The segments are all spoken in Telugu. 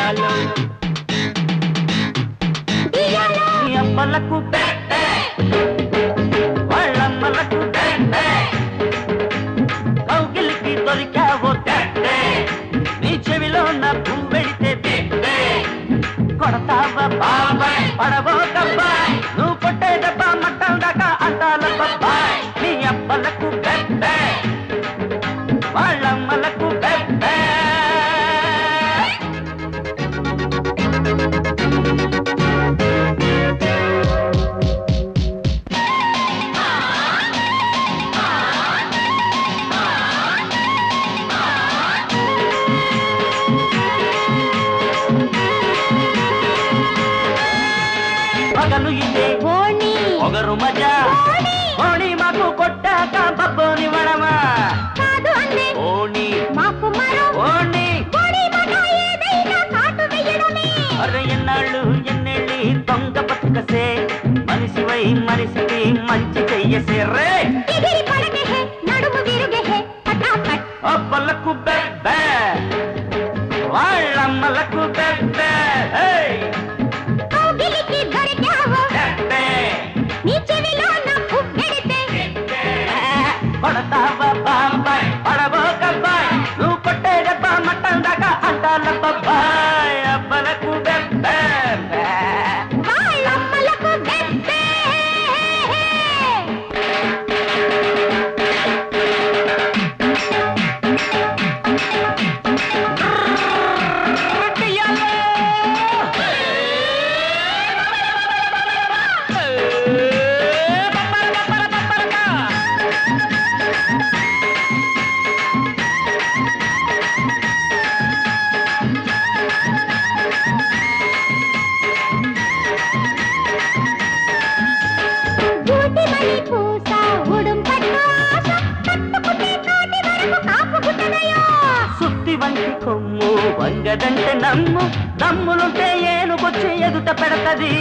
ఇయ్యాలో. మీ అమ్మలకు వాళ్ళమ్మలకు బెట్టే దొరికావో నీ చెవిలో నా పువ్వెడితే బెట్టే కొడతావా పడవో పగలు ఇదే పొగరు మజా. ఓణి మాకు కొట్టాక బబ్బోని వడమా ఓణి మాకు ఓణి అరే ఎన్నాళ్ళు ఎన్నెళ్ళి దొంగ బతుకసే. మనిషివై మనిషికి మంచి చెయ్యసే. రే! కొడతావా నమ్ము దమ్ములుంటే ఏనుకొచ్చి ఎదుట పెడతది.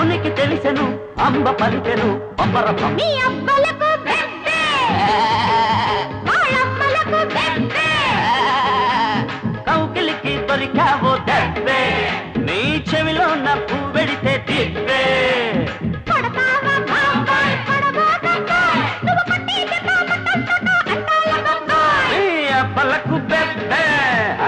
ఉనికి తెలిసెను అంబ పలికెను కౌకిలికి దొరికావో దెబ్బే. నీ చెవిలో నా పువ్వెడితే దిబ్బే. step there.